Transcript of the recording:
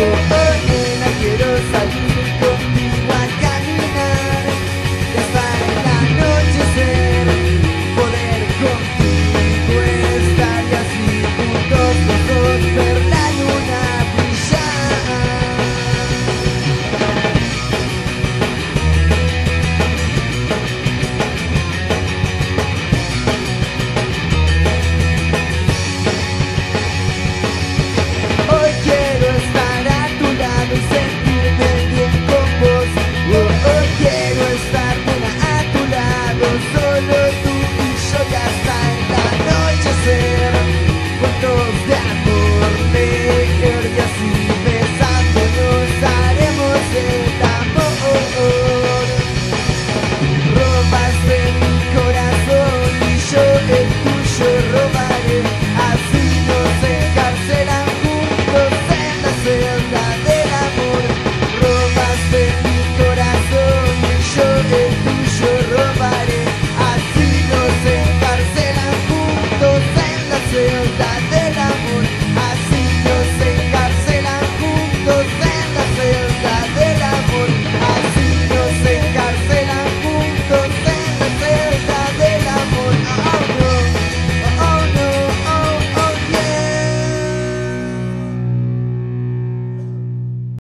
you. baby.